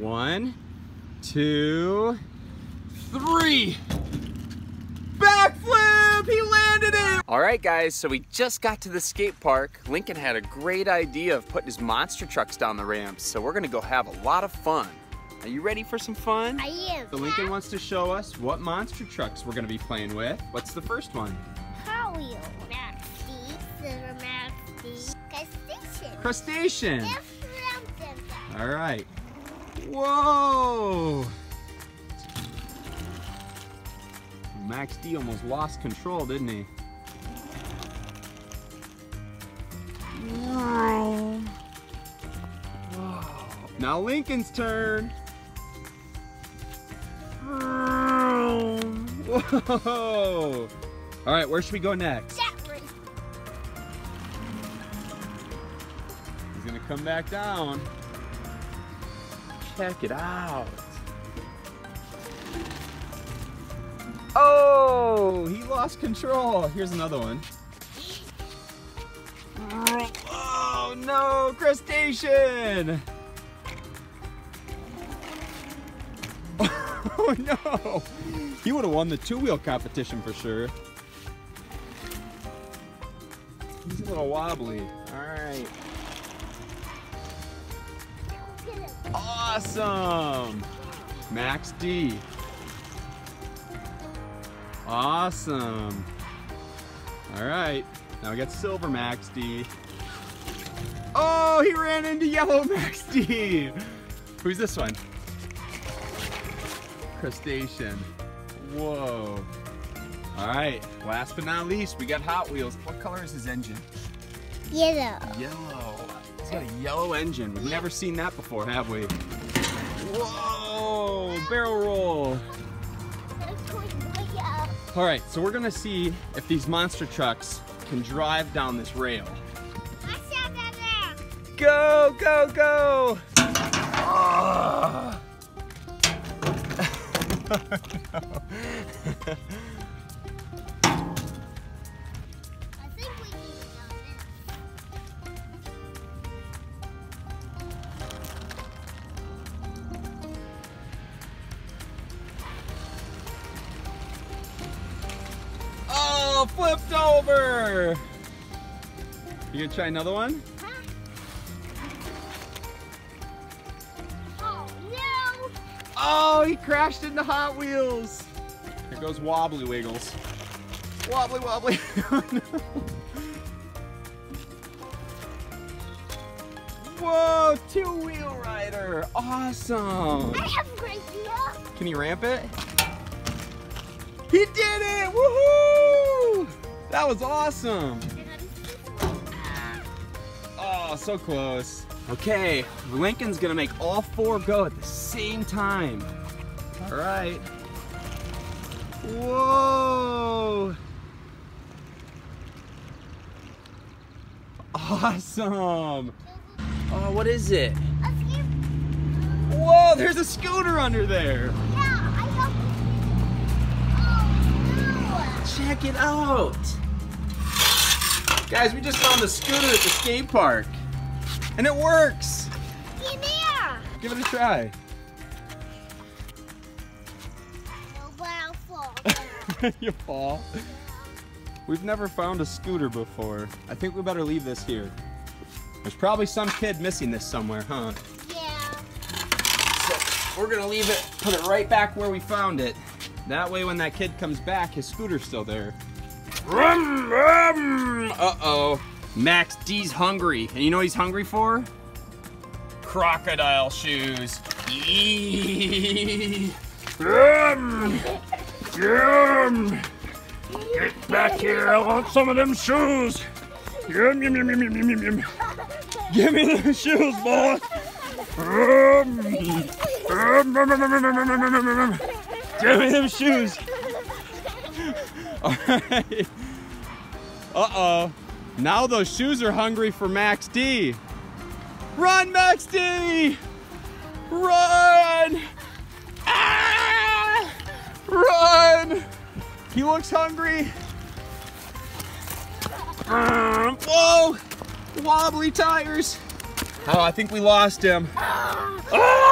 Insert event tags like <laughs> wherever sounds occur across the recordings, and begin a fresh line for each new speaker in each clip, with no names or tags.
One, two, three. Backflip! He landed it! All right, guys, so we just got to the skate park. Lincoln had a great idea of putting his monster trucks down the ramps, so we're gonna go have a lot of fun. Are you ready for some fun?
I am.
So Lincoln wants to show us what monster trucks we're gonna be playing with. What's the first one?
Hot Wheel. Max D. Silver Maxi.
Crushstation.
Crushstation.
All right. Whoa! Max D almost lost control, didn't he? Whoa. Now Lincoln's turn. Whoa! All right, where should we go next?
Jeffrey.
He's gonna come back down. Check it out. Oh, he lost control. Here's another one. Oh no, Crushstation! <laughs> Oh no! He would have won the two-wheel competition for sure. He's a little wobbly. All right. Awesome! Max D. Awesome. All right, now we got Silver Max D. Oh, he ran into Yellow <laughs> Max D. Who's this one? Crushstation. Whoa. All right, last but not least, we got Hot Wheels. What color is his engine?
Yellow.
Yellow. It's got a yellow engine. We've never seen that before, have we? Whoa! Barrel roll.
That's going way up.
All right, so we're gonna see if these monster trucks can drive down this rail.
I saw that there.
Go, go, go!
I <laughs> <laughs>
oh, flipped over! You gonna try another one?
Huh? Oh no!
Oh, he crashed into Hot Wheels. Here goes Wobbly Wiggles. Wobbly, wobbly. Oh, <laughs> no. Whoa, two-wheel rider. Awesome.
I have an idea.
Can he ramp it? He did it! Woohoo! That was awesome. Ah. Oh, so close. Okay, Lincoln's gonna make all four go at the same time. All right. Whoa! Awesome! Oh, what is it? Whoa, there's a scooter under there. Check it out. Guys, we just found the scooter at the skate park. And it works.
there.
Give it a try.
No, but I'll fall.
you fall. We've never found a scooter before. I think we better leave this here. There's probably some kid missing this somewhere, huh?
yeah.
So we're gonna leave it, put it right back where we found it. That way when that kid comes back, his scooter's still there. Rum, rum. Uh-oh. Max D's hungry. And you know he's hungry for? Crocodile shoes. Rum. Yum. Get back here. I want some of them shoes. Yum, yum, yum, yum, yum, yum, yum. Give me them shoes, boy. Um, um, um, um, um, um, um, um. Give me them shoes! <laughs> Alright. Uh-oh. Now those shoes are hungry for Max D. Run, Max D! Run! Ah! Run! He looks hungry. Uh, Whoa! Wobbly tires. Oh, I think we lost him. Ah!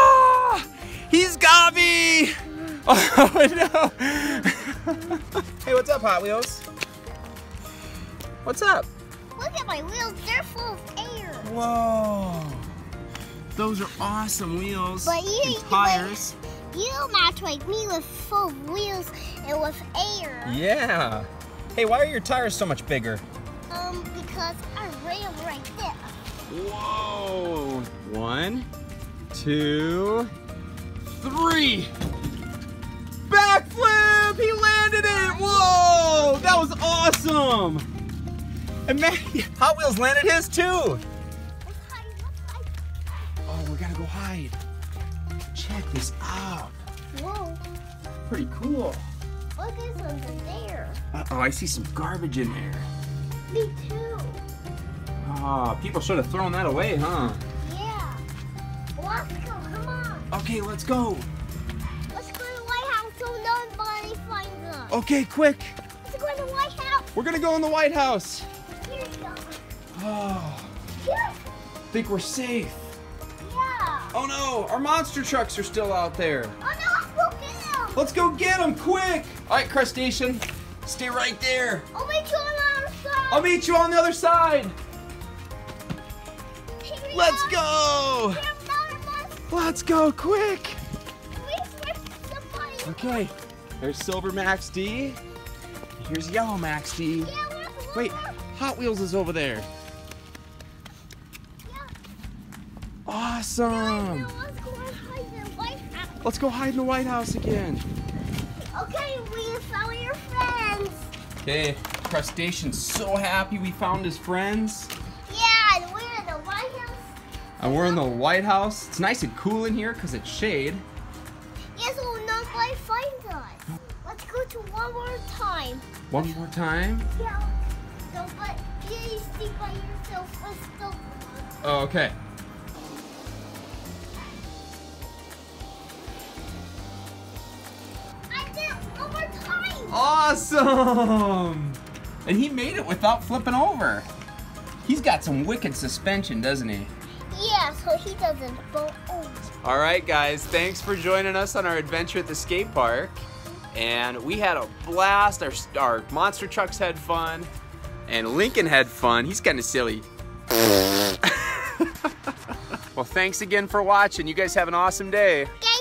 Oh no! hey, what's up, Hot Wheels? What's up?
Look at my wheels. They're full of air.
Whoa! Those are awesome wheels
But you-
and tires.
You match like me with full wheels and with air.
Yeah. Hey, why are your tires so much bigger?
Um, because I ran right there.
Whoa! One, two, three. Backflip! He landed it! Whoa! That was awesome! And man, <laughs> Hot Wheels landed his too!
Let's hide, let's hide.
Oh, we gotta go hide. Check this out.
Whoa,
Pretty cool.
look at something there.
Uh oh, I see some garbage in there.
Me too.
Ah, people should have thrown that away, huh?
Yeah. Let's go, come on.
Okay, let's go. Okay, quick.
Let's go to the White House.
We're gonna go in the White House.
Here you go.
Oh,
Here.
think we're safe.
Yeah.
Oh no, our monster trucks are still out there.
Oh no, let's go get him.
Let's go get them quick. All right, Crushstation, stay right there.
I'll meet you on the other side.
I'll meet you on the other side. Let's go.
Here, another bus.
Let's go quick.
Wait for somebody.
Okay, there's Silver Max D. Here's Yellow Max D. Wait. Hot Wheels is over there. Awesome.
Let's go hide in the White House.
Let's go hide in the White House again.
Okay, we found your friends.
Okay, Crushstation's so happy we found his friends.
Yeah, and we're in the White House.
And we're in the White House. It's nice and cool in here because it's shade.
Go to one more time.
One more time.
Yeah. So, but you stay by yourself. Let's go.
Oh, okay.
I did it one more time.
Awesome! And he made it without flipping over. He's got some wicked suspension, doesn't he?
Yeah, so he doesn't fall over.
All right, guys, thanks for joining us on our adventure at the skate park. And we had a blast. Our, our monster trucks had fun. And Lincoln had fun. He's kind of silly. <laughs> well, thanks again for watching. You guys have an awesome day.
Okay,